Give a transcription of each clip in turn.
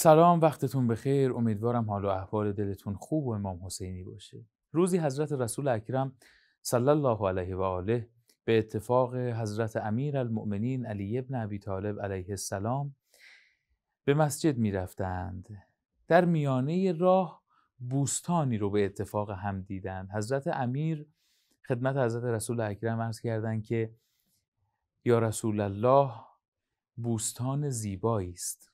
سلام وقتتون بخیر امیدوارم حال و احوال دلتون خوب و امام حسینی باشه روزی حضرت رسول اکرم صلی الله علیه و آله به اتفاق حضرت امیر المؤمنین علی ابن ابی طالب علیه السلام به مسجد می رفتند. در میانه راه بوستانی رو به اتفاق هم دیدند. حضرت امیر خدمت حضرت رسول اکرم عرض کردند که یا رسول الله بوستان زیبایی است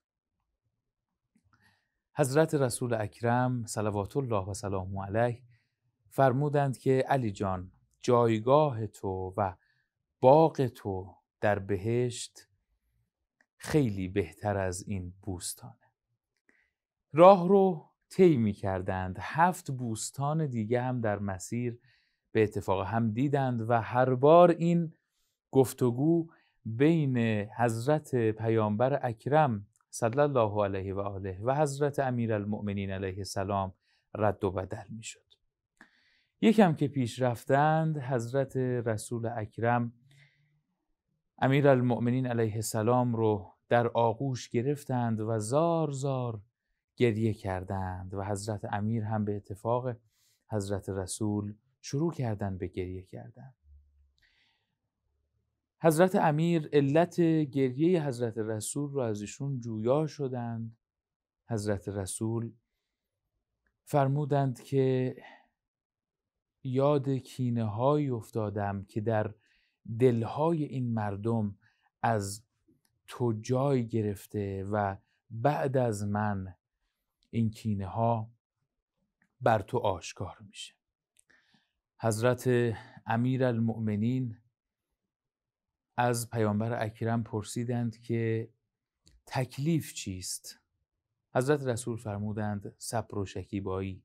حضرت رسول اکرم صلوات الله و سلامه علیه فرمودند که علی جان جایگاه تو و باغ تو در بهشت خیلی بهتر از این بوستانه. راه رو طی می کردند هفت بوستان دیگه هم در مسیر به اتفاق هم دیدند و هر بار این گفتگو بین حضرت پیامبر اکرم صلی الله علیه و آله و حضرت امیر المؤمنین علیه السلام رد و بدل می شد. یکم که پیش رفتند حضرت رسول اکرم امیر المؤمنین علیه السلام رو در آغوش گرفتند و زار زار گریه کردند و حضرت امیر هم به اتفاق حضرت رسول شروع کردند به گریه کردند. حضرت امیر علت گریه حضرت رسول رو از ایشون جویا شدند. حضرت رسول فرمودند که یاد کینه های افتادم که در دلهای این مردم از تو جای گرفته و بعد از من این کینه ها بر تو آشکار میشه. حضرت امیر المؤمنین از پیامبر اکرم پرسیدند که تکلیف چیست؟ حضرت رسول فرمودند صبر و شکیبایی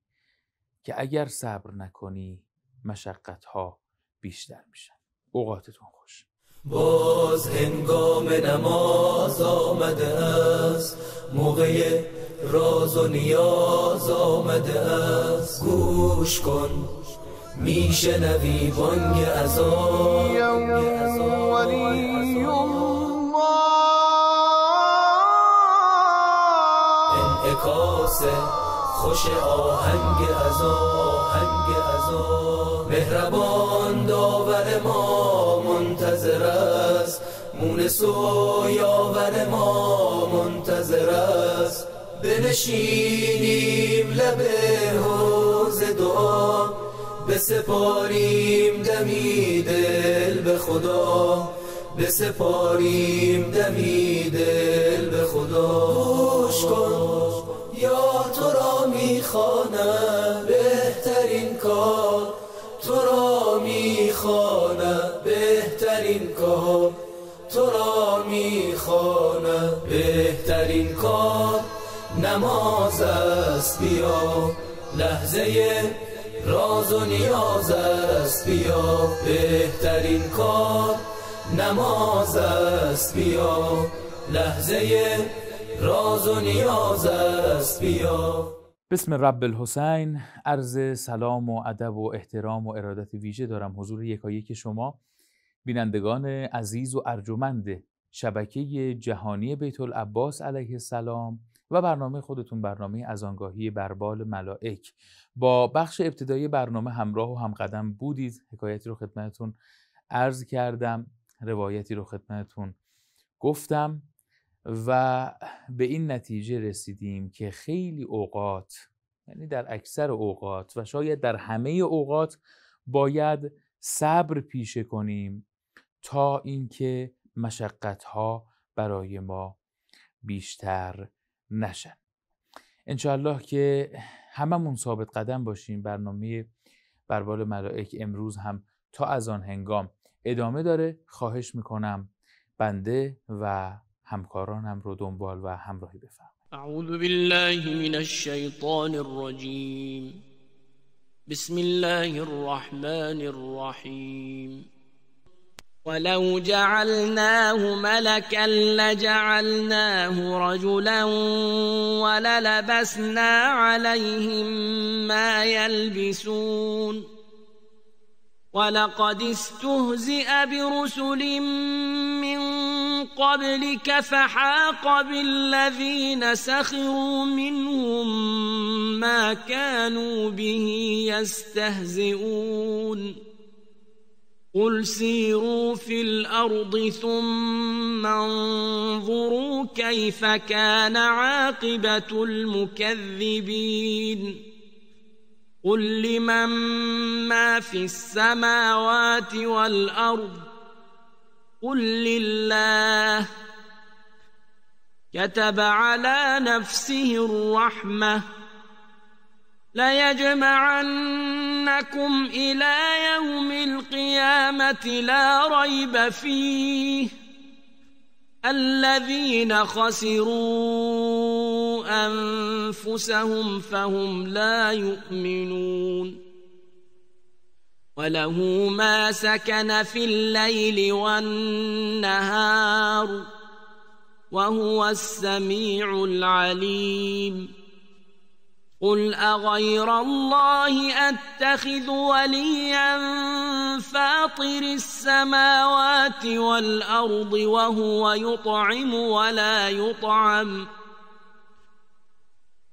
که اگر صبر نکنی مشقت ها بیشتر میشن. اوقاتتون خوش. باز هنگام نماز آمده است. موقع راز و نیاز آمده است. گوش کن. میشنوی بانگ ازان ولی انعکاس خوش آهنگ از آهنگ از مهربان داور ما منتظر است. مونس و یاور ما منتظر است. بنشینیم لب حوز دعا. بسپاریم دمی دل به خدا. بسپاریم دمی دل به خدا. گوش کن. تو را می‌خوانم بهترین کار. تو را می‌خوانم بهترین کار. تو را می‌خوانم بهترین کار. نماز است بیا. لحظه راز و نیاز است بیا. بهترین کار. نماز است بیا. لحظه راز و نیاز است بیا. بسم رب الحسین عرض سلام و ادب و احترام و ارادت ویژه دارم حضور یکایک شما بینندگان عزیز و ارجمند شبکه جهانی بیت العباس علیه السلام و برنامه خودتون برنامه از آنگاهی بربال ملائک. با بخش ابتدایی برنامه همراه و همقدم بودید. حکایتی رو خدمتتون عرض کردم روایتی رو خدمتتون گفتم. و به این نتیجه رسیدیم که خیلی اوقات یعنی در اکثر اوقات و شاید در همه اوقات باید صبر پیشه کنیم تا اینکه مشقت ها برای ما بیشتر نشن. انشاءالله که هممون ثابت قدم باشیم برنامه بربال ملائک امروز هم تا از آن هنگام ادامه داره. خواهش می‌کنم بنده و همکارانم رو دنبال و همراهی بفرمایید. اعوذ بالله من الشیطان الرجیم. بسم الله الرحمن الرحیم. ولو جعلناه ملكا لجعلناه رجلا وللبسنا عليهم ما يلبسون ولقد استهزئ برسل من قبلك فحاق بالذين سخروا منهم ما كانوا به يستهزئون. قل سيروا في الأرض ثم انظروا كيف كان عاقبة المكذبين. قل لمن ما في السماوات والأرض قل لله. كتب على نفسه الرحمة. ليجمعنكم إلى يوم القيامة لا ريب فيه. الذين خسروا أنفسهم فهم لا يؤمنون. وله ما سكن في الليل والنهار وهو السميع العليم. قل أغير الله أتخذ وليا فاطر السماوات والأرض وهو يطعم ولا يطعم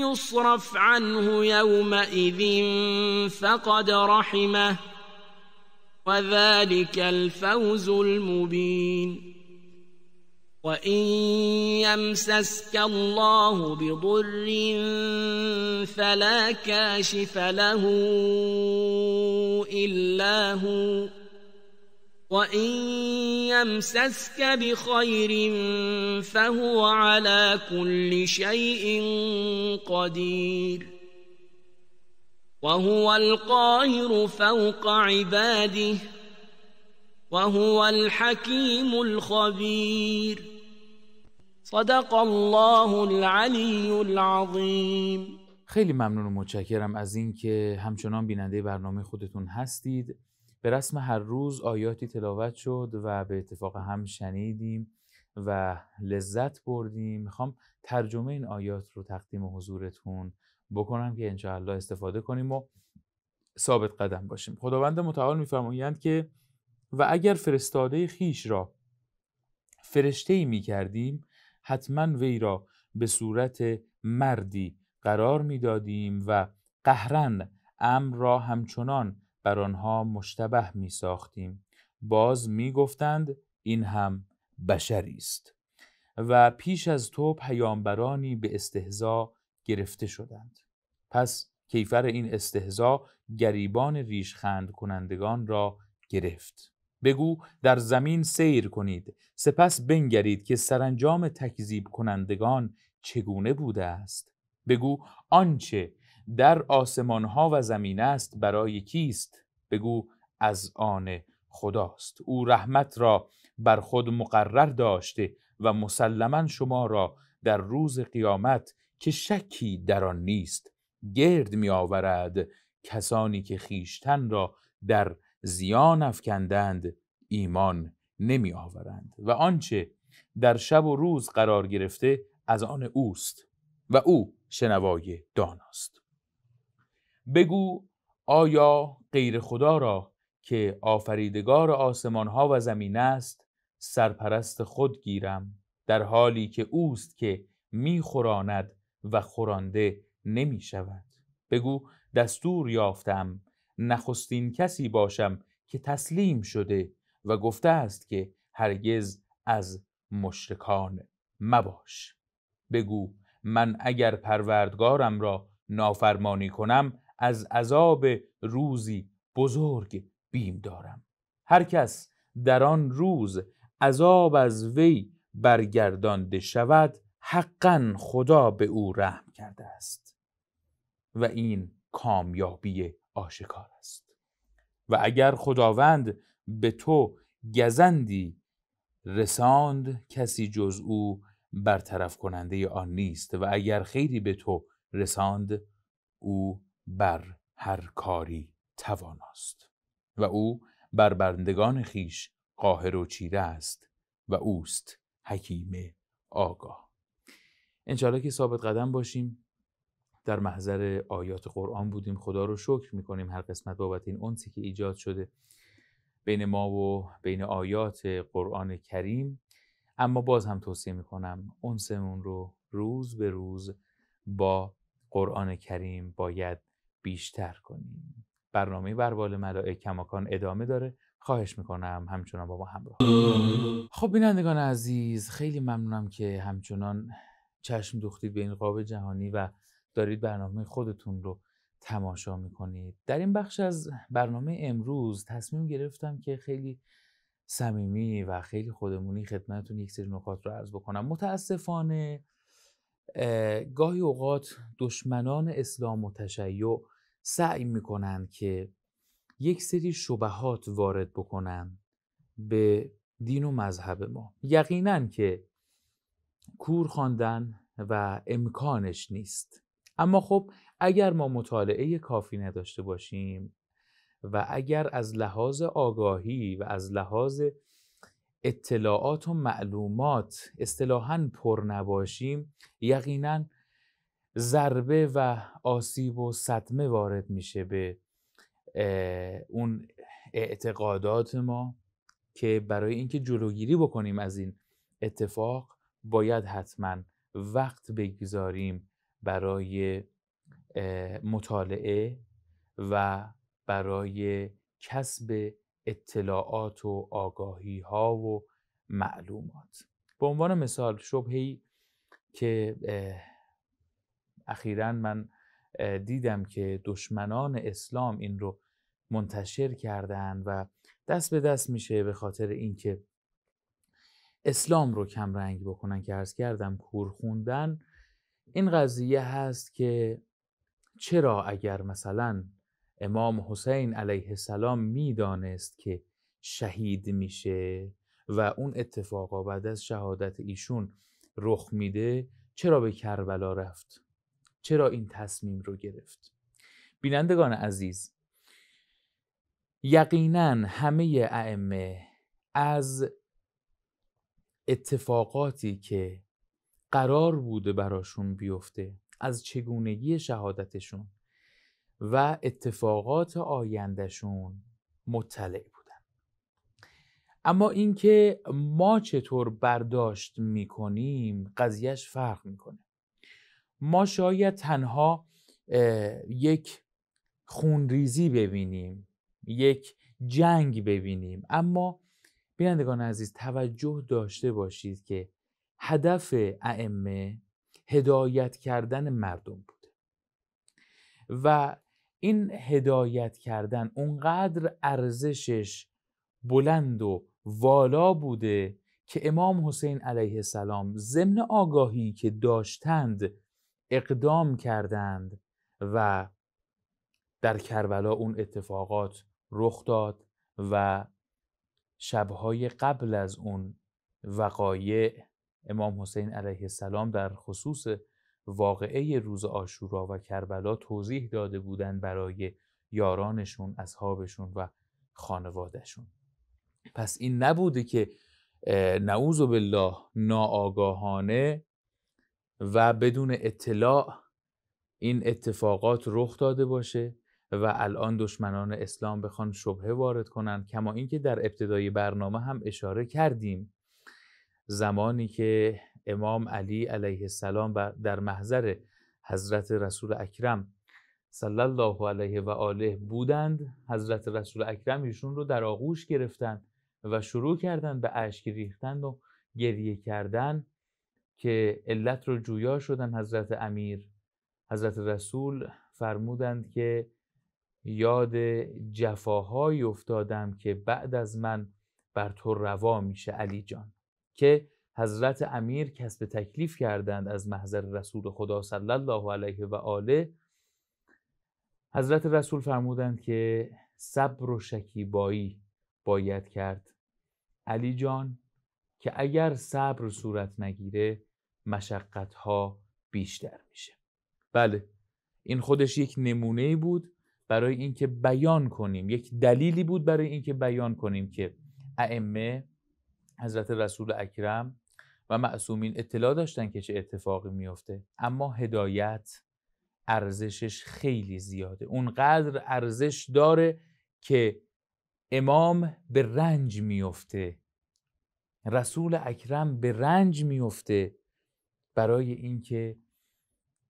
يصرف عنه يومئذ فقد رحمه وذلك الفوز المبين. وإن يمسسك الله بضر فلا كاشف له إلا هو. وإن يمسسك بخير فهو على كل شيء قدير وهو القاهر فوق عباده وهو الحكيم الخبير صدق الله العلی العظیم خیلی ممنون و متشکرم از اینکه همچنان بیننده برنامه خودتون هستید. به رسم هر روز آیاتی تلاوت شد و به اتفاق هم شنیدیم و لذت بردیم. می‌خوام ترجمه این آیات رو تقدیم حضورتون بکنم که انشاءالله استفاده کنیم و ثابت قدم باشیم. خداوند متعال میفرمایند که و اگر فرستاده خیش را فرشته ای می کردیم حتما وی را به صورت مردی قرار می دادیم و قهرن امر را همچنان بر آنها مشتبه می ساختیم باز می گفتند این هم بشری است. و پیش از تو پیامبرانی به استهزا گرفته شدند. پس کیفر این استهزا گریبان ریشخند کنندگان را گرفت. بگو در زمین سیر کنید. سپس بنگرید که سرانجام تکذیب کنندگان چگونه بوده است. بگو آنچه در آسمان ها و زمین است برای کیست؟ بگو از آن خداست. او رحمت را بر خود مقرر داشته و مسلما شما را در روز قیامت که شکی در آن نیست گرد می آورد کسانی که خیشتن را در زیان افکندند ایمان نمی آورند و آنچه در شب و روز قرار گرفته از آن اوست و او شنوای داناست. بگو آیا غیر خدا را که آفریدگار آسمان ها و زمین است سرپرست خود گیرم در حالی که اوست که میخوراند و خورانده نمی شود بگو دستور یافتم نخستین کسی باشم که تسلیم شده و گفته است که هرگز از مشرکان مباش. بگو من اگر پروردگارم را نافرمانی کنم از عذاب روزی بزرگ بیم دارم. هر کس در آن روز عذاب از وی برگردانده شود حقا خدا به او رحم کرده است. و این کامیابی آشکار است. و اگر خداوند به تو گزندی رساند کسی جز او برطرف کننده آن نیست. و اگر خیری به تو رساند او بر هر کاری تواناست. و او بر بندگان خیش قاهر و چیره است و اوست حکیم آگاه. انشاءالله که ثابت قدم باشیم. در محضر آیات قرآن بودیم. خدا رو شکر می‌کنیم هر قسمت بابت این انسی که ایجاد شده بین ما و بین آیات قرآن کریم. اما باز هم توصیه می‌کنم انسمون رو روز به روز با قرآن کریم باید بیشتر کنیم. برنامه بربال ملائک کماکان ادامه داره. خواهش می‌کنم همچنان با ما همراه خب بینندگان عزیز خیلی ممنونم که همچنان چشم دوختید به این قاب جهانی و دارید برنامه خودتون رو تماشا می‌کنید. در این بخش از برنامه امروز تصمیم گرفتم که خیلی صمیمی و خیلی خودمونی خدمتتون یک سری نکات رو عرض بکنم. متاسفانه گاهی اوقات دشمنان اسلام و تشیع سعی می‌کنن که یک سری شبهات وارد بکنن به دین و مذهب ما. یقینا که کور خواندن و امکانش نیست. اما خب اگر ما مطالعه کافی نداشته باشیم و اگر از لحاظ آگاهی و از لحاظ اطلاعات و معلومات اصطلاحا پر نباشیم یقینا ضربه و آسیب و صدمه وارد میشه به اون اعتقادات ما که برای اینکه جلوگیری بکنیم از این اتفاق باید حتما وقت بگذاریم برای مطالعه و برای کسب اطلاعات و آگاهی ها و معلومات. به عنوان مثال شبهی که اخیرا من دیدم که دشمنان اسلام این رو منتشر کردن و دست به دست میشه به خاطر اینکه اسلام رو کم رنگ بکنن که ارز کردم کور خوندن این قضیه هست که چرا اگر مثلا امام حسین علیه السلام می‌دانست که شهید میشه و اون اتفاقا بعد از شهادت ایشون رخ میده چرا به کربلا رفت؟ چرا این تصمیم رو گرفت؟ بینندگان عزیز یقینا همه ائمه از اتفاقاتی که قرار بوده براشون بیفته از چگونگی شهادتشون و اتفاقات آیندهشون مطلع بودن. اما اینکه ما چطور برداشت می‌کنیم قضیهش فرق می‌کنه. ما شاید تنها یک خونریزی ببینیم یک جنگ ببینیم اما بینندگان عزیز توجه داشته باشید که هدف ائمه هدایت کردن مردم بوده. و این هدایت کردن اونقدر ارزشش بلند و والا بوده که امام حسین علیه السلام ضمن آگاهی که داشتند اقدام کردند و در کربلا اون اتفاقات رخ داد و شبهای قبل از اون وقایع امام حسین علیه السلام در خصوص واقعه روز آشورا و کربلا توضیح داده بودند برای یارانشون، اصحابشون و خانوادهشون. پس این نبوده که نعوذ بالله ناآگاهانه و بدون اطلاع این اتفاقات رخ داده باشه و الان دشمنان اسلام بخوان شبهه وارد کنند کما اینکه در ابتدای برنامه هم اشاره کردیم. زمانی که امام علی علیه السلام در محضر حضرت رسول اکرم صلی الله علیه و آله بودند حضرت رسول اکرم ایشون رو در آغوش گرفتن و شروع کردن به اشک ریختن و گریه کردن که علت رو جویا شدن. حضرت امیر حضرت رسول فرمودند که یاد جفاهایی افتادم که بعد از من بر تو روا میشه علی جان که حضرت امیر کسب تکلیف کردند از محضر رسول خدا صلی الله علیه و آله. حضرت رسول فرمودند که صبر و شکیبایی باید کرد. علی جان که اگر صبر صورت نگیره مشقت ها بیشتر میشه. بله این خودش یک نمونه بود برای اینکه بیان کنیم. یک دلیلی بود برای اینکه بیان کنیم که ائمه حضرت رسول اکرم و معصومین اطلاع داشتن که چه اتفاقی میفته اما هدایت ارزشش خیلی زیاده. اونقدر ارزش داره که امام به رنج میفته رسول اکرم به رنج میفته برای اینکه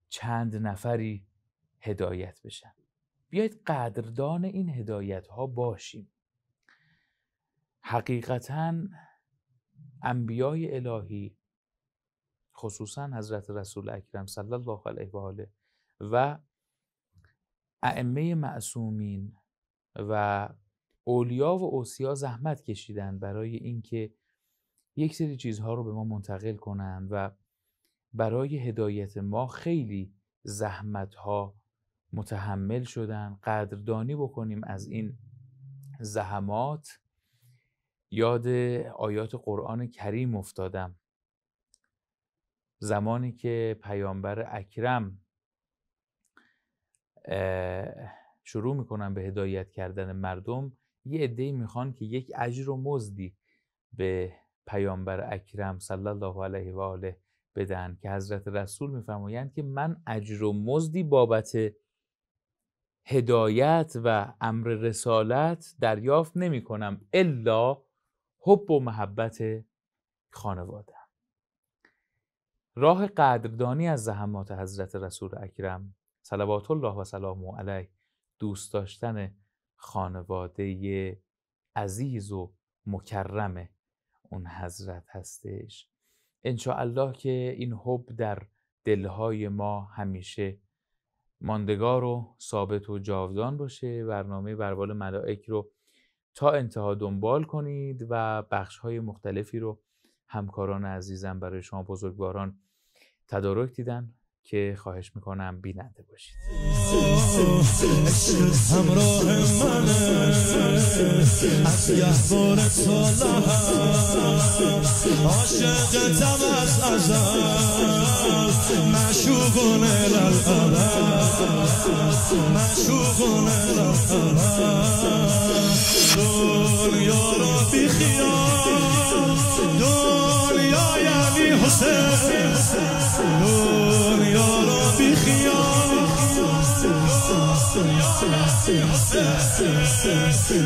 چند نفری هدایت بشن. بیایید قدردان این هدایت ها باشیم. حقیقتا انبیای الهی خصوصا حضرت رسول اکرم صلی الله علیه و آله و ائمه معصومین و اولیا و اوسیا زحمت کشیدن برای اینکه یک سری چیزها رو به ما منتقل کنند و برای هدایت ما خیلی زحمت ها متحمل شدن قدردانی بکنیم از این زحمات. یاد آیات قرآن کریم افتادم. زمانی که پیامبر اکرم شروع می‌کنن به هدایت کردن مردم یه عده می‌خوان که یک اجر و مزدی به پیامبر اکرم صلی الله علیه و آله بدن که حضرت رسول میفرمایند که من اجر و مزدی بابت هدایت و امر رسالت دریافت نمی کنم الا حب و محبت خانواده. راه قدردانی از زحمات حضرت رسول اکرم صلوات الله و سلام علیه دوست داشتن خانواده عزیز و مکرم اون حضرت هستش. الله که این حب در دلهای ما همیشه ماندگار و ثابت و جاودان باشه. برنامه بربال ملائک رو تا انتها دنبال کنید و بخش های مختلفی رو همکاران عزیزم برای شما بزرگواران تدارک دیدن. که خواهش می‌کنم بیننده باشید. همراه من از یهبار صالح عاشقتم از ازل معشوقون الالعبد معشوقون الالعبد دنیا رو بی خیال دنیا یعنی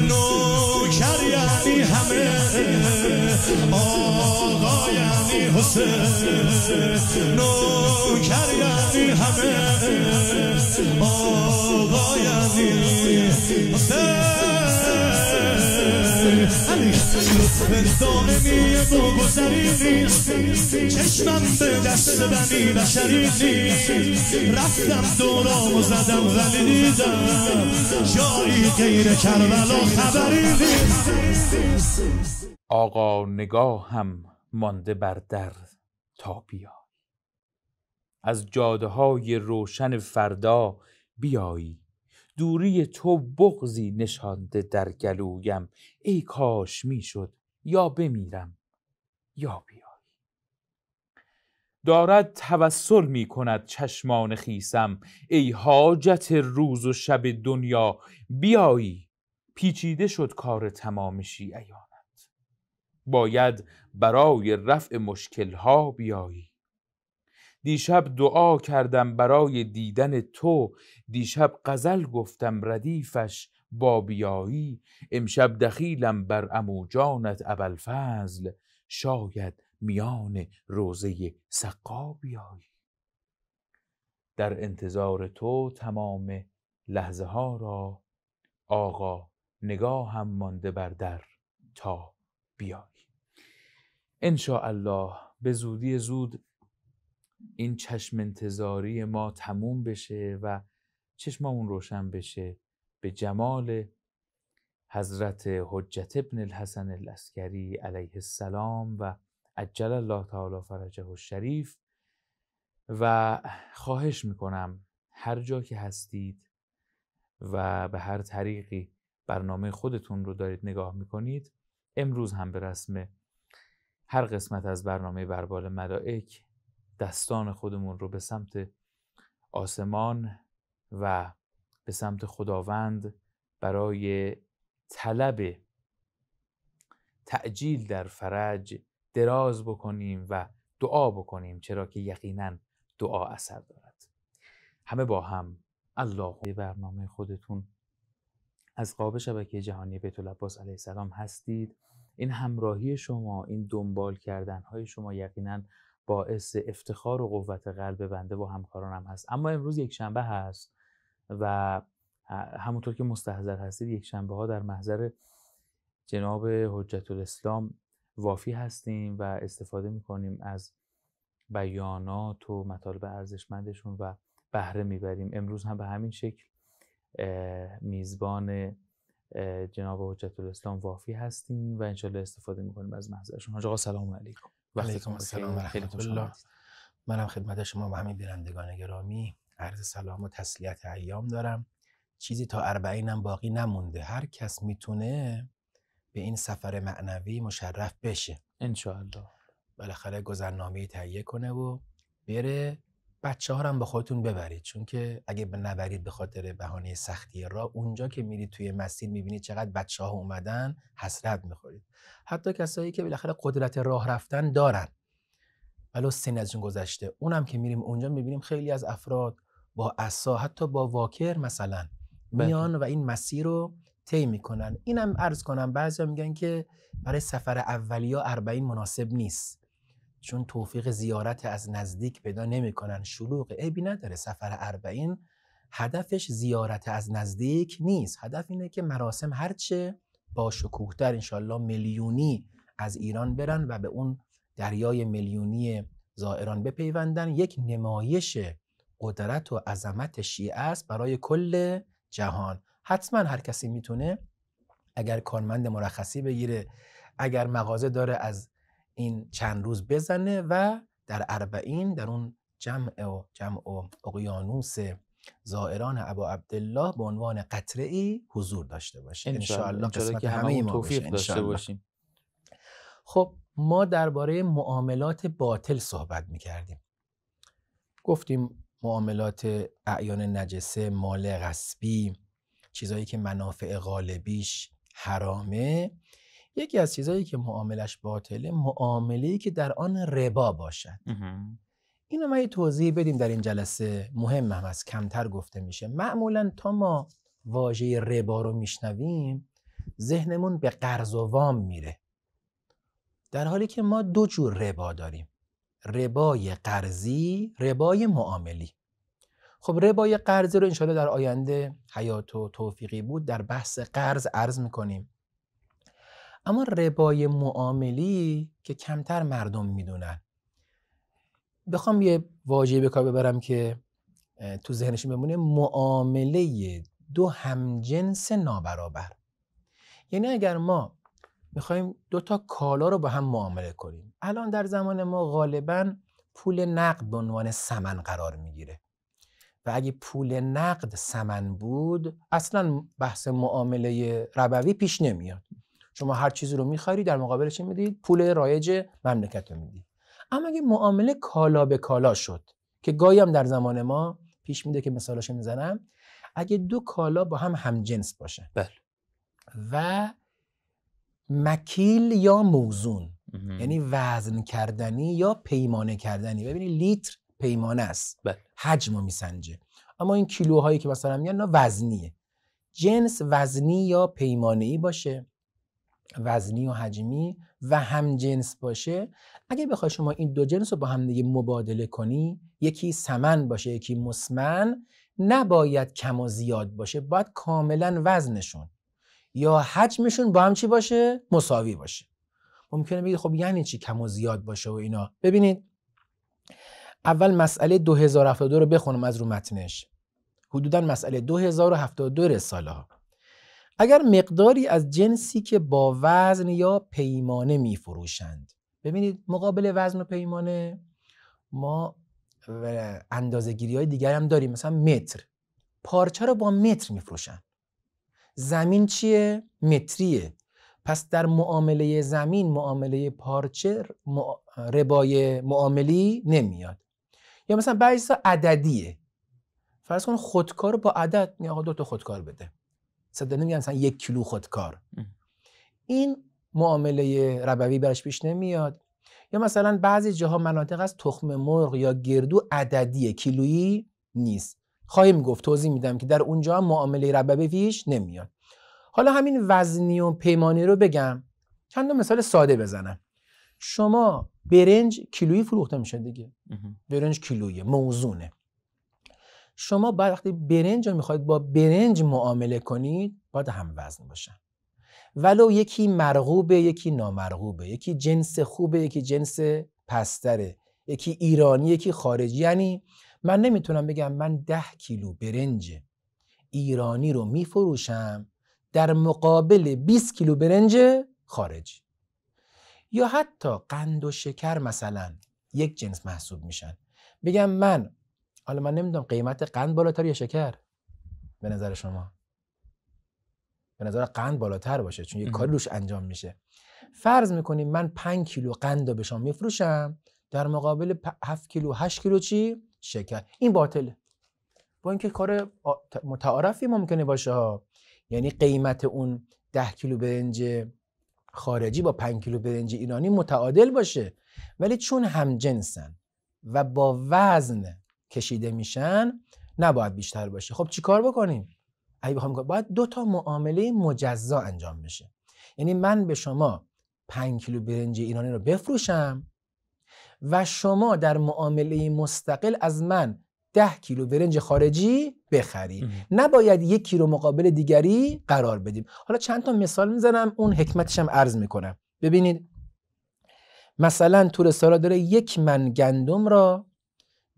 نوکر یعنی همه آقا یعنی حسین نوکر یعنی همه آقا یعنی حسین. لطف دائمی بگذری چشمم به دست بنی بشری رفتم دورام و زدم ولی دیدم جایی غیر کربلا خبری آقا نگاه هم مانده بر در تا بیا از جاده های روشن فردا بیایی. دوری تو بغزی نشانده در گلویم. ای کاش می‌شد یا بمیرم یا بیای. دارد توسل می کند چشمان خیسم. ای حاجت روز و شب دنیا بیایی. پیچیده شد کار تمام شیعیانت. باید برای رفع مشکلها بیایی. دیشب دعا کردم برای دیدن تو. دیشب غزل گفتم ردیفش با بیایی. امشب دخیلم بر اموجانت ابوالفضل. شاید میان روزه سقا بیایی در انتظار تو تمام لحظه ها را آقا نگاه هم مانده بر در تا بیایی. ان الله به زودی زود این چشم انتظاری ما تموم بشه و چشممون روشن بشه به جمال حضرت حجت ابن الحسن الاسکری علیه السلام و عجل الله تعالی فرجه الشریف. و خواهش می‌کنم هر جا که هستید و به هر طریقی برنامه خودتون رو دارید نگاه می‌کنید امروز هم به رسم هر قسمت از برنامه بربال ملائک دستان خودمون رو به سمت آسمان و به سمت خداوند برای طلب تعجیل در فرج دراز بکنیم و دعا بکنیم چرا که یقینا دعا اثر دارد. همه با هم الله برنامه خودتون از قاب شبکه جهانی بیت العباس علیه السلام هستید. این همراهی شما این دنبال کردن های شما یقینا باعث افتخار و قوت قلب بنده و همکارانم هست. اما امروز یک شنبه هست و همونطور که مستحضر هستید یک شنبه ها در محضر جناب حجت الاسلام وافی هستیم و استفاده می‌کنیم از بیانات و مطالب ارزشمندشون و بهره می‌بریم. امروز هم به همین شکل میزبان جناب حجت الاسلام وافی هستیم و انشالله استفاده می‌کنیم از محضرشون. حاج آقا سلام علیکم. علیکم السلام و رحمت الله. منم خدمت شما و همین بینندگان گرامی. عرض سلام و تسلیت ایام دارم. چیزی تا اربعینم باقی نمونده. هر کس می‌تونه به این سفر معنوی مشرف بشه. انشاءالله. بالاخره گذرنامه تهیه کنه و بره بچه ها هم به خودتون ببرید. چون که اگه نبرید به خاطر بهانه سختی را اونجا که میرید توی مسیر می‌بینید چقدر بچه ها اومدن حسرت می‌خورید. حتی کسایی که بالاخره قدرت راه رفتن دارن. ولو سن ازشون گذشته اونم که میریم اونجا می‌بینیم خیلی از افراد با عصا حتی با واکر مثلا بله. میان و این مسیر رو طی می‌کنن. اینم عرض کنم بعضیا میگن که برای سفر اولیا اربعین مناسب نیست. چون توفیق زیارت از نزدیک پیدا نمی‌کنن شلوغ عیبی نداره. سفر اربعین هدفش زیارت از نزدیک نیست. هدف اینه که مراسم هرچه با شکوهتر انشالله میلیونی از ایران برن و به اون دریای میلیونی زائران بپیوندن. یک نمایش قدرت و عظمت شیعه است برای کل جهان. حتما هر کسی می‌تونه اگر کارمند مرخصی بگیره اگر مغازه داره از این چند روز بزنه و در اربعین در اون جمع و جمع و اقیانوس زائران ابا عبدالله به عنوان قطره ای حضور داشته باشه. انشاءالله. قسمت که همه ما توفیق داشته باشیم. خب ما درباره معاملات باطل صحبت می‌کردیم. گفتیم معاملات اعیان نجسه مال غصبی چیزایی که منافع غالبیش حرامه. یکی از چیزهایی که معاملش باطله معامله که در آن ربا باشد. اینو ما یه توضیح بدیم در این جلسه. مهم هم از کمتر گفته میشه. معمولا تا ما واژه ربا رو میشنویم ذهنمون به قرض و وام میره. در حالی که ما دو جور ربا داریم. ربای قرضی ربای معاملی. خب ربای قرضی رو انشاءالله در آینده حیات و توفیقی بود در بحث قرض عرض می‌کنیم. اما ربای معاملی که کمتر مردم می‌دونن. بخوام یه واژه به کار ببرم که تو ذهنشون بمونه. معامله دو همجنس نابرابر. یعنی اگر ما می‌خوایم دو تا کالا رو با هم معامله کنیم الان در زمان ما غالبا پول نقد به عنوان سمن قرار می‌گیره. و اگه پول نقد سمن بود اصلا بحث معامله ربوی پیش نمیاد. شما هر چیزی رو می‌خری در مقابلش می‌دید؟ پول رایج مملکت رو می‌دید. اما اگه معامله کالا به کالا شد که گاهی هم در زمان ما پیش میده که مثالش می‌زنم اگه دو کالا با هم همجنس باشن بله. و مکیل یا موزون یعنی وزن کردنی یا پیمانه کردنی. ببینید لیتر پیمانه است. بله. حجم رو میسنجه. اما این کیلوهایی که مثلا میگن وزنیه. جنس وزنی یا پیمانه ای باشه. وزنی و حجمی و هم جنس باشه. اگه بخوای شما این دو جنس رو با هم دیگه مبادله کنی یکی سمن باشه یکی مسمن نباید کم و زیاد باشه باید کاملا وزنشون. یا حجمشون با هم چی باشه؟ مساوی باشه. ممکنه بگید خب یعنی چی کم و زیاد باشه و اینا؟ ببینید اول مسئله 2072 رو بخونم از رو متنش. حدودا مسئله 2072 رساله ها. اگر مقداری از جنسی که با وزن یا پیمانه می فروشند ببینید مقابل وزن و پیمانه ما اندازه گیری های دیگر هم داریم. مثلا متر. پارچه رو با متر می فروشن زمین چیه؟ متریه. پس در معامله زمین معامله پارچه ربای معاملی نمیاد. یا مثلا بعضی عددیه. فرض کن خودکار با عدد آقا دو تا خودکار بده. صدا نمیگن مثلا یک کیلو خودکار. این معامله ربوی برش پیش نمیاد. یا مثلا بعضی جاها مناطق از تخم مرغ یا گردو عددی کیلویی نیست. خواهیم گفت توضیح میدم که در اونجا هم معامله ربوی پیش نمیاد. حالا همین وزنی و پیمانی رو بگم. چند مثال ساده بزنم. شما برنج کیلویی فروخته میشه دیگه. برنج کیلویی موزونه. شما بعد وقتی برنج رو می‌خواید با برنج معامله کنید باید هم وزن باشن. ولو یکی مرغوبه یکی نامرغوبه یکی جنس خوبه یکی جنس پستره یکی ایرانی یکی خارجی. یعنی من نمی‌تونم بگم من ده کیلو برنج ایرانی رو میفروشم در مقابل 20 کیلو برنج خارجی. یا حتی قند و شکر مثلا یک جنس محسوب میشن. بگم من حالا من نمی‌دونم قیمت قند بالاتر یا شکر. به نظر شما؟ به نظر قند بالاتر باشه چون یه کاری روش انجام میشه. فرض می‌کنیم من 5 کیلو قند رو به شما میفروشم در مقابل 7 کیلو 8 کیلو چی؟ شکر. این باطله. با اینکه کار متعارفی ممکنه باشه ها. یعنی قیمت اون 10 کیلو برنج خارجی با 5 کیلو برنج ایرانی متعادل باشه. ولی چون هم جنسن و با وزن کشیده میشن نباید بیشتر باشه. خب چیکار بکنیم؟ اگه بخوام باید دو تا معامله مجزا انجام بشه. یعنی من به شما 5 کیلو برنج ایرانی رو بفروشم و شما در معامله مستقل از من ده کیلو برنج خارجی بخری نباید یک کیلو مقابل دیگری قرار بدیم. حالا چند تا مثال می‌زنم اون حکمتش هم عرض می‌کنم. ببینید مثلا تور سالا داره یک من گندم را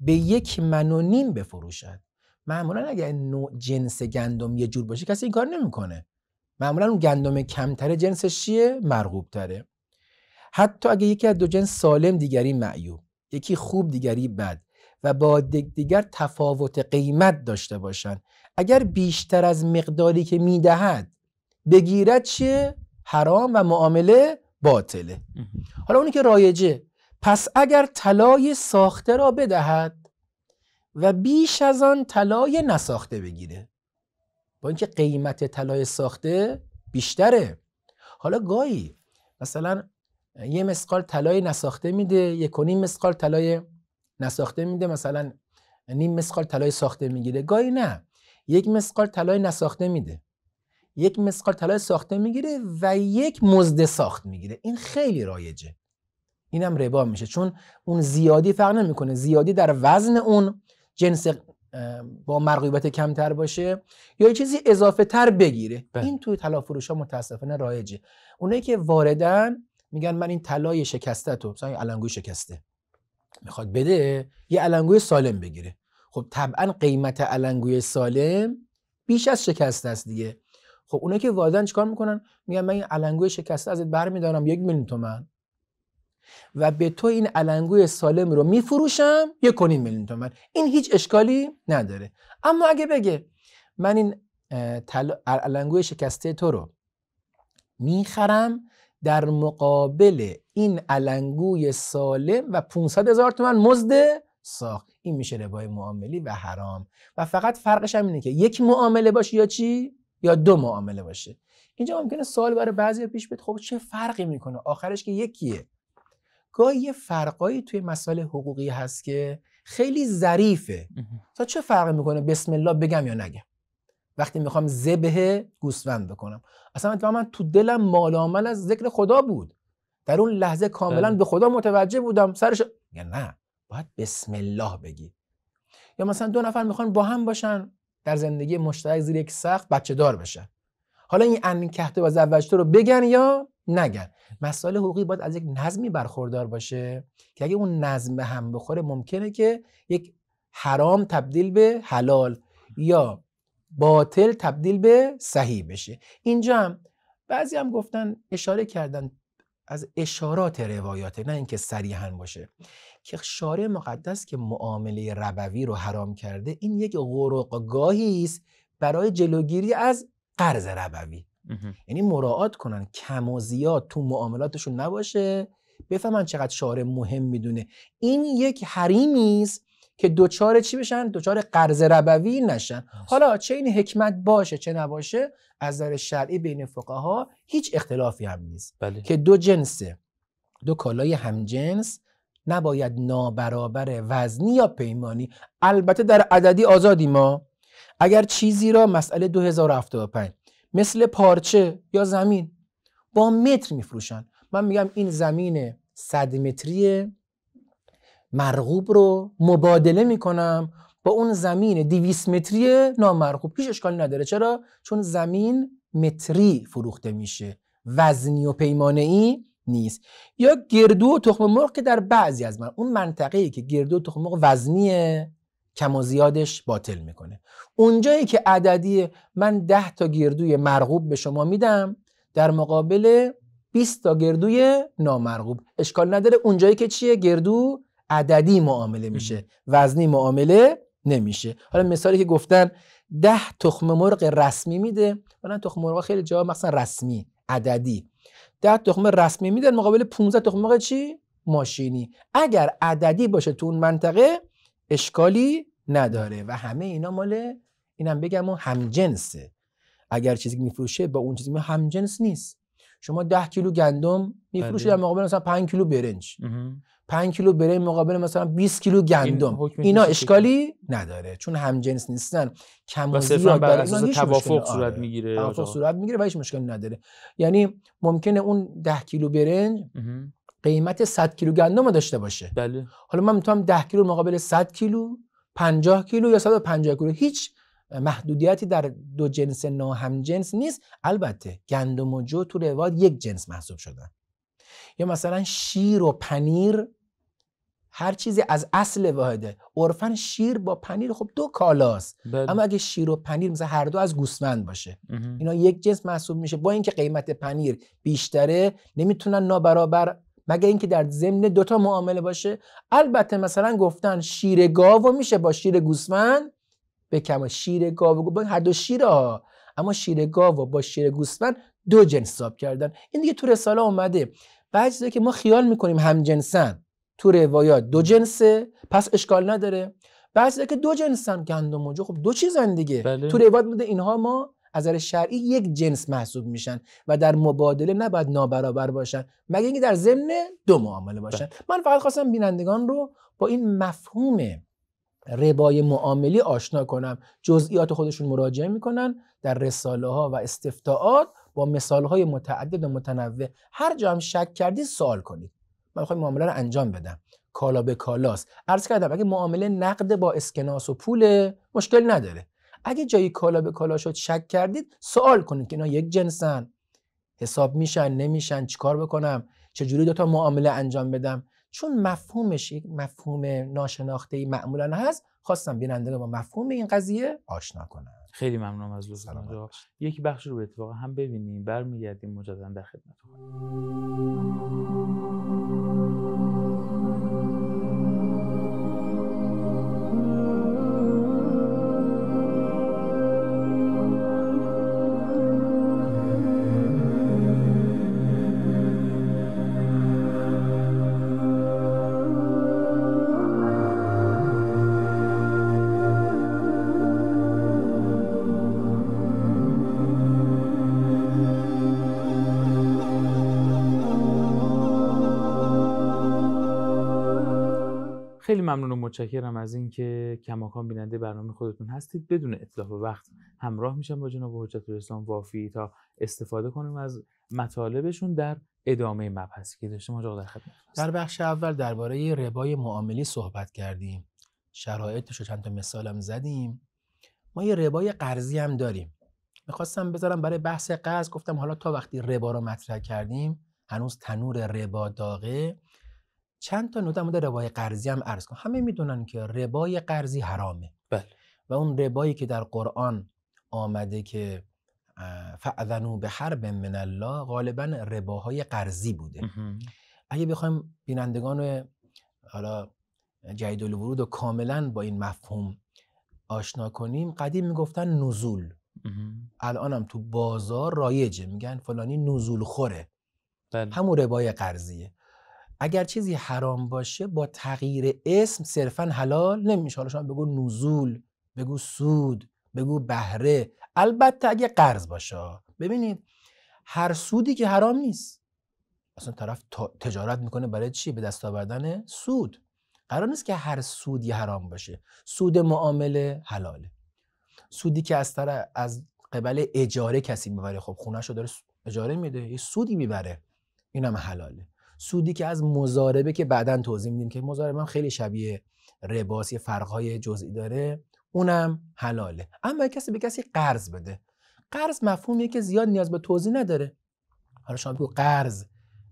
به یک من و نیم بفروشد. معمولا اگر نوع جنس گندم یه جور باشه کسی این کار نمی‌کنه. معمولا اون گندم کمتره جنسش چیه؟ مرغوب تره حتی اگه یکی از دو جنس سالم دیگری معیوب. یکی خوب دیگری بد. و با دیگر تفاوت قیمت داشته باشند اگر بیشتر از مقداری که می‌دهد بگیرد چیه؟ حرام و معامله باطله. حالا اونی که رایجه پس اگر طلای ساخته را بدهد و بیش از آن طلای نساخته بگیره. با اینکه قیمت طلای ساخته بیشتره. حالا گاهی مثلا یه مسقال طلای نساخته میده یک و نیم مسقال طلای نساخته میده مثلا نیم مسقال طلای ساخته می‌گیره. گاهی نه. یک مسقال طلای نساخته میده. یک مسقال طلای ساخته می‌گیره و یک مزد ساخت می‌گیره. این خیلی رایجه. اینم ربا میشه. چون اون زیادی فرق نمی‌کنه. زیادی در وزن اون جنس با مرغوبت کمتر باشه یا یه چیزی اضافه تر بگیره. بله. این توی طلا فروش ها متاسفانه رایجه. اونایی که واردن میگن من این طلای شکسته تو. مثلا علنگوی شکسته. می‌خواد بده یه علنگوی سالم بگیره. خب طبعا قیمت علنگوی سالم بیش از شکسته است دیگه. خب اونایی که واردن چیکار می‌کنن؟ میگن من این علنگوی شکسته ازت برمیدارم یک میلیون تومن و به تو این علنگوی سالم رو میفروشم یک کنیم میلیون تومن. این هیچ اشکالی نداره. اما اگه بگه من این علنگوی شکسته تو رو می‌خرم در مقابل این علنگوی سالم و 500 هزار تومن مزد ساخت. این میشه ربای معاملی و حرام. و فقط فرقش هم اینه که یک معامله باشه یا چی؟ یا دو معامله باشه. اینجا ممکنه سوال برای بعضی پیش بیاد خب چه فرقی می‌کنه؟ آخرش که یکیه. گاهی یه فرقایی توی مسائل حقوقی هست که خیلی ظریفه. تا چه فرقی می‌کنه بسم الله بگم یا نگم؟ وقتی می‌خوام ذبح گوسفند بکنم. اصلا من تو دلم مال از ذکر خدا بود. در اون لحظه کاملا بله. به خدا متوجه بودم. سرش یا نه باید بسم الله بگی. یا مثلا دو نفر می‌خوان با هم باشن در زندگی مشترک زیر یک سقف بچه دار بشن. حالا این امین کهته و زوجته رو بگن یا نگن مسائل حقوقی باید از یک نظمی برخوردار باشه که اگه اون نظم هم بخوره ممکنه که یک حرام تبدیل به حلال یا باطل تبدیل به صحیح بشه. اینجا هم بعضی هم گفتن اشاره کردن از اشارات روایاته نه اینکه صریحا باشه که شارع مقدس که معامله ربوی رو حرام کرده این یک غرقگاهی است برای جلوگیری از قرض ربوی. یعنی مراعات کنن کم و زیاد تو معاملاتشون نباشه. بفهمن چقدر شعار مهم می‌دونه. این یک حریمی است که دوچار چی بشن؟ دوچار قرض ربوی نشن. حالا چه این حکمت باشه چه نباشه از نظر شرعی بین فقها هیچ اختلافی هم نیست. بله. که دو جنسه. دو کالای همجنس نباید نابرابر وزنی یا پیمانی. البته در عددی آزادی ما. اگر چیزی را مسئله 2075 مثل پارچه یا زمین. با متر میفروشن. من میگم این زمین صد متری مرغوب رو مبادله می‌کنم با اون زمین 200 متری نامرغوب. هیچ اشکالی نداره. چرا؟ چون زمین متری فروخته میشه. وزنی و پیمانه ای نیست. یا گردو و تخم مرغ که در بعضی از من اون منطقه ای که گردو و تخم مرغ وزنی کم و زیادش باطل می‌کنه. اونجایی که عددی من 10 تا گردوی مرغوب به شما میدم در مقابل 20 تا گردوی نامرغوب. اشکال نداره. اونجایی که چیه؟ گردو عددی معامله میشه. وزنی معامله نمیشه. حالا مثالی که گفتن ده تخم مرغ رسمی میده. مثلا تخم مرغ خیلی جا مثلا رسمی عددی. ده تخم رسمی میده مقابل 15 تخم مرغ چی؟ ماشینی. اگر عددی باشه تو اون منطقه اشکالی نداره و همه اینا مال اینم بگم همجنسه اگر چیزی میفروشه با اون چیزی همجنس نیست شما 10 کیلو گندم میفروشید بله. در مقابل مثلا 5 کیلو برنج 5 کیلو برنج مقابل مثلا 20 کیلو گندم حکمش اینا اشکالی نداره چون همجنس نیستن کم و زیاد بر. اساس توافق صورت. می‌گیره توافق. صورت می‌گیره و هیچ مشکلی نداره یعنی ممکنه اون 10 کیلو برنج. قیمت 100 کیلو گندم رو داشته باشه. بله. حالا من می‌تونم 10 کیلو مقابل 100 کیلو 50 کیلو یا 150 کیلو هیچ محدودیتی در دو جنس ناهمجنس نیست. البته گندم و جو تو روایت یک جنس محسوب شدن. یا مثلا شیر و پنیر هر چیزی از اصل واحده. عرفا شیر با پنیر خب دو کالاست. بله. اما اگه شیر و پنیر مثلا هر دو از گوسفند باشه. اینا یک جنس محسوب میشه. با اینکه قیمت پنیر بیشتره نمی‌تونن نابرابر مگه اینکه در ضمن دوتا معامله باشه؟ البته مثلا گفتن شیر گاو میشه با شیر گوسفند به کما شیر گاو گوسفند هر دو شیر ها. اما شیر گاو با شیر گوسفند دو جنس حساب کردن. این دیگه تو رساله اومده. بعضی که ما خیال می‌کنیم هم جنسن تو روایات دو جنسه. پس اشکال نداره. بعضی که دو جنسن گندم و جو خب دو چیزن دیگه. بله. تو روایات بوده اینها ما از نظر شرعی یک جنس محسوب میشن و در مبادله نباید نابرابر باشن. مگه اینکه در ضمن دو معامله باشن. من فقط خواستم بینندگان رو با این مفهوم ربای معاملی آشنا کنم. جزئیات خودشون مراجعه می‌کنن در رساله ها و استفتاعات با مثال های متعدد و متنوع. هر جا هم شک کردید سوال کنید. من می‌خوام معامله رو انجام بدم. کالا به کالاست. عرض کردم اگه معامله نقد با اسکناس و پول مشکل نداره. اگه جایی کالا به کالا شد شک کردید سوال کنید که اینا یک جنسن. حساب میشن نمیشن چیکار بکنم؟ چجوری دوتا معامله انجام بدم؟ چون مفهومش یک مفهوم ناشناخته ای معمولا هست خواستم بیننده رو با مفهوم این قضیه آشنا کنم. خیلی ممنونم از لطفتون. یک بخش رو به اتفاق هم ببینیم. برمیگردیم مجددا در خدمت ممنون و متشکرم از اینکه کماکان بیننده برنامه خودتون هستید. بدون اتلاف وقت همراه میشم با جناب حجت الاسلام وافی تا استفاده کنیم از مطالبشون در ادامه مبحثی که داشتیم آقا در خدمت در بخش اول درباره ربای معاملی صحبت کردیم. شرایطش رو چند تا مثالم زدیم. ما یه ربای قرضی هم داریم. می‌خواستم بذارم برای بحث قرض گفتم حالا تا وقتی ربا رو مطرح کردیم هنوز تنور ربا داغه. چند تا نکته در مورد ربای قرضی هم عرض کنم همه می‌دونن که ربای قرضی حرامه. بله. و اون ربایی که در قرآن آمده که اه، فاذنوا به حرب من الله غالبا رباهای قرضی بوده. اگه بخوایم بینندگان حالا جدید الورود رو کاملا با این مفهوم آشنا کنیم قدیم می‌گفتن نزول. الانم تو بازار رایجه. میگن فلانی نزول خوره. بله. همون ربای قرضیه. اگر چیزی حرام باشه با تغییر اسم صرفا حلال نمیشه. حالا شما بگو نزول بگو سود بگو بهره. البته اگه قرض باشه ببینید هر سودی که حرام نیست. اصلا طرف تجارت می‌کنه برای چی؟ به دست آوردن سود. قرار نیست که هر سودی حرام باشه. سود معامله حلاله. سودی که از طرف از قبل اجاره کسی می‌بره خب خونهشو داره اجاره میده. یه سودی می‌بره. اینم حلاله. سودی که از مزاربه که بعدا توضیح میدیم که مزاربه هم خیلی شبیه رباس یه فرقهای جزئی داره اونم حلاله. اما کسی به کسی قرض بده. قرض مفهومیه که زیاد نیاز به توضیح نداره. حالا شما بگو قرض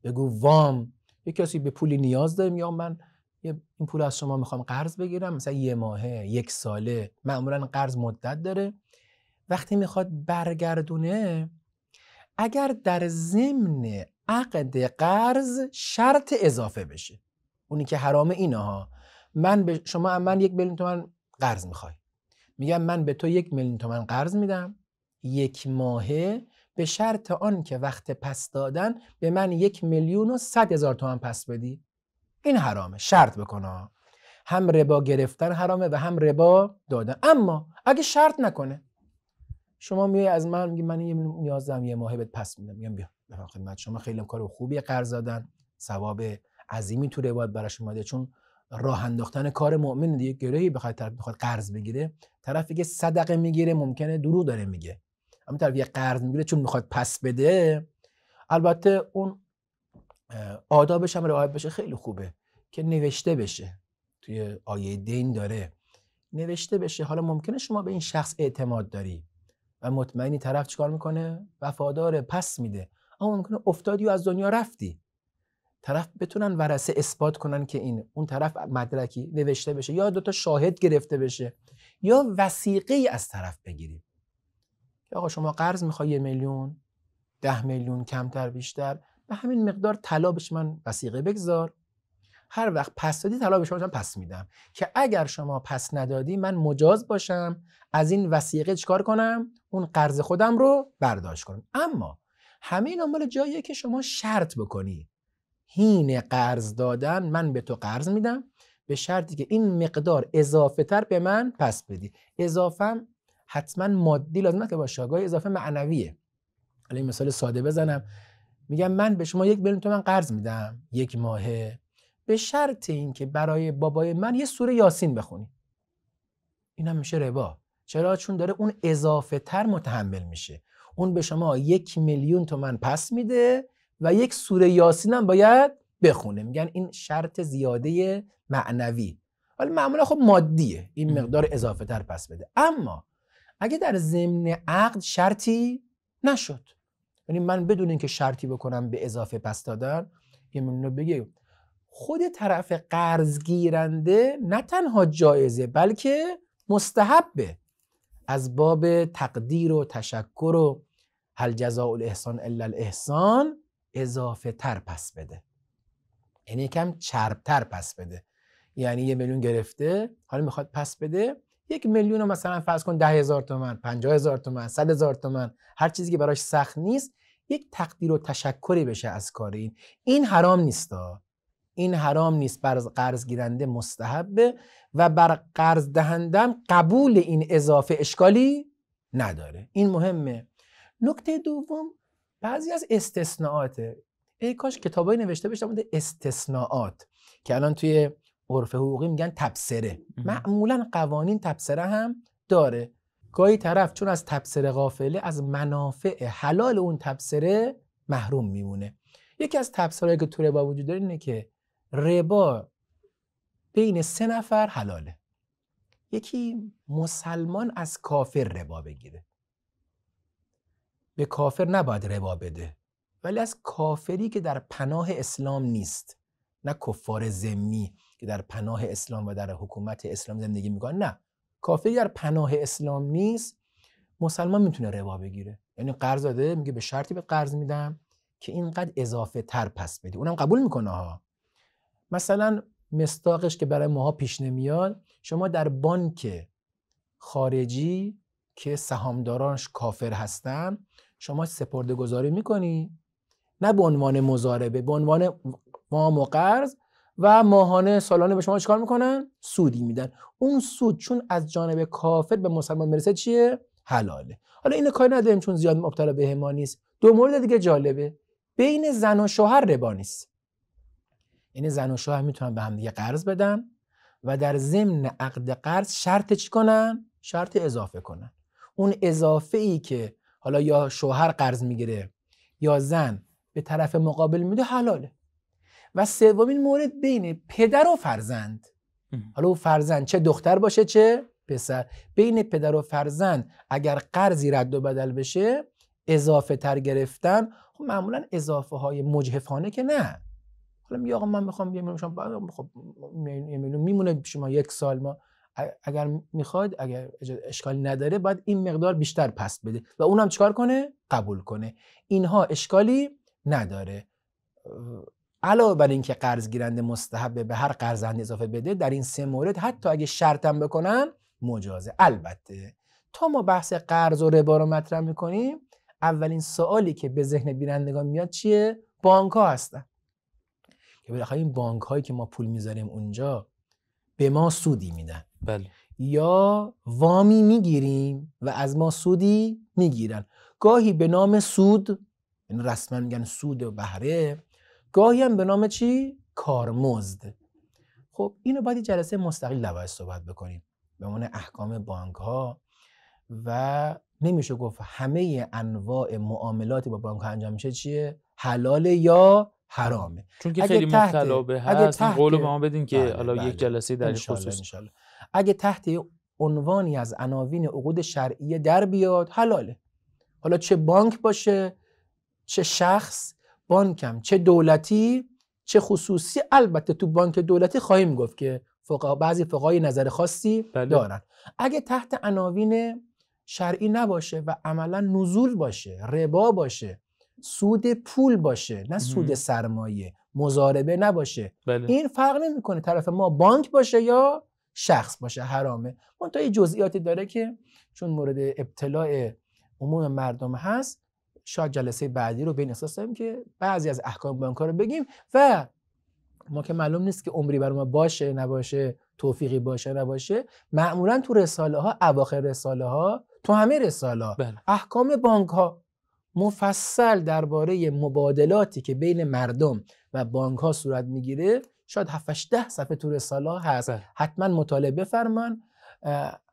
بگو وام. یه کسی به پولی نیاز داره یا من این پول از شما می‌خوام قرض بگیرم. مثلا یه ماهه یک ساله معمولا قرض مدت داره. وقتی می‌خواد برگردونه اگر در ضمن عقد قرض شرط اضافه بشه. اونی که حرامه اینه ها من به شما من یک میلیون تومن قرض می‌خوای. میگم من به تو یک میلیون تومن قرض میدم. یک ماهه به شرط آن که وقت پس دادن به من یک میلیون و صد هزار تومن پس بدی. این حرامه. شرط بکنه هم ربا گرفتن حرامه و هم ربا دادن. اما اگه شرط نکنه. شما میای از من میگی من یه نیاز دارم یه ماهه بهت پس میدم. میگم بیا. خدمت شما خیلی کار خوبی قرض دادن. ثواب عظیمی تو روایت براش اومده. چون راه انداختن کار مؤمن دیگه گرهی بخواد طرف بخواد قرض بگیره طرفی که صدقه می‌گیره ممکنه دروغ داره میگه. اما طرف یه قرض می‌گیره چون می‌خواد پس بده البته اون آدابش هم رعایت بشه خیلی خوبه که نوشته بشه. توی آیه دین داره. نوشته بشه. حالا ممکنه شما به این شخص اعتماد داری و مطمئنی طرف چیکار می‌کنه؟ وفادار پس میده. اما ممکنه افتادی و از دنیا رفتی. طرف بتونن ورسه اثبات کنن که این اون طرف مدرکی نوشته بشه یا دوتا شاهد گرفته بشه یا وسیقه ای از طرف بگیریم. آقا شما قرض می‌خوای یه میلیون ده میلیون کمتر بیشتر به همین مقدار طلا من وسیقه بگذار. هر وقت پس دادی طلا به شما پس میدم. که اگر شما پس ندادی من مجاز باشم از این وسیقه چکار کنم؟ اون قرض خودم رو برداشت کنم. اما همین مال جاییه که شما شرط بکنی. هین قرض دادن من به تو قرض میدم به شرطی که این مقدار اضافه تر به من پس بدی. اضافه حتما مادی لازم که باشه گاهی اضافه معنویه. حالا این مثال ساده بزنم. میگم من به شما یک میلیون تومن قرض میدم یک ماهه. به شرط اینکه برای بابای من یه سوره یاسین بخونی. این هم میشه ربا. چرا؟ چون داره اون اضافه تر متحمل میشه. اون به شما یک میلیون تومن پس میده و یک سوره یاسین هم باید بخونه. میگن این شرط زیاده معنوی. ولی معمولا خب مادیه. این مقدار اضافه تر پس بده. اما اگه در ضمن عقد شرطی نشد. یعنی من بدون اینکه شرطی بکنم به اضافه پس دادن یه میلیون بگه خود طرف قرض گیرنده نه تنها جایزه بلکه مستحبه. از باب تقدیر و تشکر و هل جزاء الاحسان الا الاحسان اضافه تر پس بده. یعنی یکم چربتر پس بده. یعنی یه میلیون گرفته حالا می‌خواد پس بده. یک میلیون مثلا فرض کن ده هزار تومن پنجاه هزار تومن صد هزار تومن هر چیزی که براش سخت نیست یک تقدیر و تشکری بشه از کار این. این حرام نیستا این حرام نیست بر قرض گیرنده مستحبه و بر قرض دهندم قبول این اضافه اشکالی نداره. این مهمه. نکته دوم بعضی از استثناءاته ای کاش کتابایی نوشته بشه بوده استثناءات که الان توی عرف حقوقی میگن تبصره. معمولا قوانین تبصره هم داره. گاهی طرف چون از تبصره غافله از منافع حلال اون تبصره محروم میمونه. یکی از تبصره که تو ربا وجود داره اینه که ربا بین سه نفر حلاله. یکی مسلمان از کافر ربا بگیره. به کافر نباید ربا بده ولی از کافری که در پناه اسلام نیست. نه کفار زمی که در پناه اسلام و در حکومت اسلام زندگی می‌کنن نه. کافری در پناه اسلام نیست مسلمان می‌تونه ربا بگیره. یعنی قرض داده میگه به شرطی به قرض میدم که اینقدر اضافه تر پس بدی اونم قبول می‌کنه ها. مثلا مستاقش که برای ماها پیش نمیاد شما در بانک خارجی که سهامدارانش کافر هستن شما سپرده گذاری می‌کنی. نه به عنوان مزاربه به عنوان وام و قرض و ماهانه سالانه به شما چیکار می‌کنن؟ سودی میدن. اون سود چون از جانب کافر به مسلمان می‌رسه چیه؟ حلاله. حالا اینو کاری نداریم چون زیاد مبتلا به ما نیست. دو مورد دیگه جالبه. بین زن و شوهر ربا نیست. یعنی زن و شوهر می‌تونن به هم دیگه قرض بدن و در ضمن عقد قرض شرط چی کنن؟ شرط اضافه کنن. اون اضافه ای که حالا یا شوهر قرض می‌گیره یا زن به طرف مقابل میده حلاله. و سومین مورد بین پدر و فرزند. حالا او فرزند چه دختر باشه چه پسر. بین پدر و فرزند اگر قرضی رد و بدل بشه اضافه تر گرفتن خب معمولا اضافه های مجهفانه که نه. میگه آقا من می‌خوام یه میلیون خب میمونه شما یک سال ما اگر می‌خواد اگر اشکالی نداره باید این مقدار بیشتر پس بده و اونم چیکار کنه؟ قبول کنه. اینها اشکالی نداره. علاوه بر اینکه قرض گیرنده مستحبه به هر قرضنده اضافه بده در این سه مورد حتی اگه شرطم بکنن مجازه. البته تا ما بحث قرض و ربا رو مطرح می‌کنیم اولین سوالی که به ذهن بینندگان میاد چیه؟ بانک ها هستن. که بالاخره این بانک هایی که ما پول می‌ذاریم اونجا به ما سودی میدن. بله. یا وامی می‌گیریم و از ما سودی می‌گیرن. گاهی به نام سود این یعنی رسما میگن سود و بهره گاهی هم به نام چی؟ کارمزد. خب اینو باید جلسه مستقل نباید صحبت بکنیم. به عنوان احکام بانک ها و نمیشه گفت همه انواع معاملاتی با بانک ها انجام میشه چیه؟ حلال یا حرامه. چون که خیلی مبتلا به هست قولو به ما بدین که بله، حالا یک بله. جلسه در این خصوص اگه تحت عنوانی از عناوین عقود شرعیه در بیاد حلاله. حالا چه بانک باشه چه شخص بانکم چه دولتی چه خصوصی. البته تو بانک دولتی خواهیم گفت که فقها بعضی فقهای نظر خاصی بله. دارن. اگه تحت عناوین شرعی نباشه و عملا نزول باشه ربا باشه سود پول باشه نه سود سرمایه مزاربه نباشه بله. این فرق نمی‌کنه طرف ما بانک باشه یا شخص باشه حرامه تا یه جزئیاتی داره که چون مورد ابتلاع عموم مردم هست شاید جلسه بعدی رو بین احساس داریم که بعضی از احکام بانک رو بگیم و ما که معلوم نیست که عمری بر ما باشه نباشه توفیقی باشه نباشه معمولا تو رساله ها اواخر رساله ها تو همه رساله ها بله. احکام بانک ها مفصل درباره مبادلاتی که بین مردم و بانک ها صورت می‌گیره شاید 7 ده صفحه تو رساله هست. بله. حتما مطالعه بفرمان.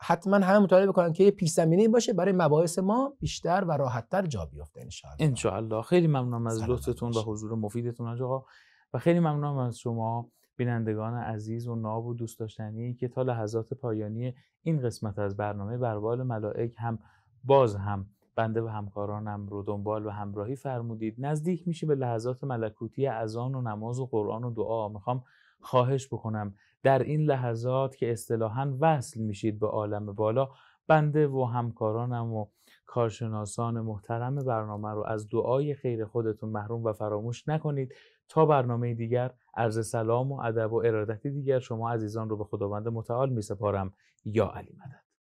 حتما همه مطالعه بکنن که یه پیش باشه برای مباحث ما بیشتر و راحتتر جا بیفته ان الله خیلی ممنونم از لطفتون و حضور مفیدتون آقا. و خیلی ممنونم از شما بینندگان عزیز و ناب و دوست داشتنی که تا لحظات پایانی این قسمت از برنامه بربال ملائک هم باز هم بنده و همکارانم رو دنبال و همراهی فرمودید. نزدیک میشه به لحظات ملکوتی اذان و نماز و قرآن و دعا. می‌خوام خواهش بکنم. در این لحظات که اصطلاحا وصل میشید به عالم بالا بنده و همکارانم و کارشناسان محترم برنامه رو از دعای خیر خودتون محروم و فراموش نکنید. تا برنامه دیگر عرض سلام و ادب و ارادت دیگر شما عزیزان رو به خداوند متعال می سپارم یا علی مدد.